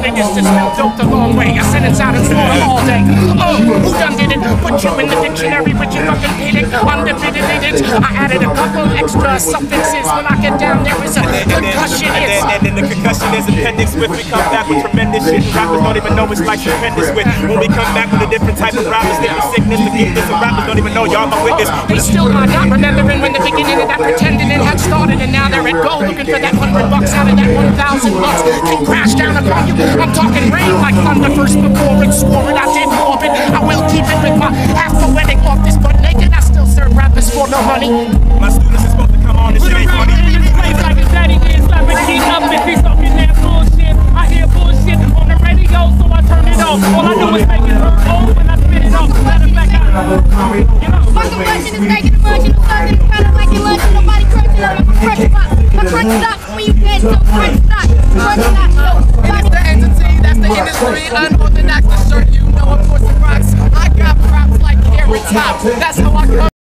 they used to smell dope the long way. I sentence out and slaughter all day. Oh, who done did it? Put you in the dictionary with your fucking. Undefeated it. I added a couple extra suffixes when I get down. There is a concussion. And then, and then the concussion is appendix with. We come back with tremendous shit. Rappers don't even know it's like tremendous with. When we come back with a different type of rappers, different sickness, forgiveness, and rappers don't even know y'all my witness. They still are not remembering when the beginning of that pretending it had started, and now they're at gold looking for that hundred bucks out of that one thousand bucks. Can crash upon you. I'm talking rain like thunder first before it swore it. I did morbid. I will keep it with my half poetic office, but naked. I still serve rappers for no money. My students are supposed to come on and shit ain't funny. Like a daddy is slapping shit up if he's talking that bullshit. I hear bullshit on the radio, so I turn it off. All I do is make it hurt old when I spit it off. Matter of fact, I, you know. Fucking version is making a version of something that's kinda like your lunch. Nobody crunching up my crunch box. My crunch stocks when you dead, so crunch stocks. Top, that's how I come.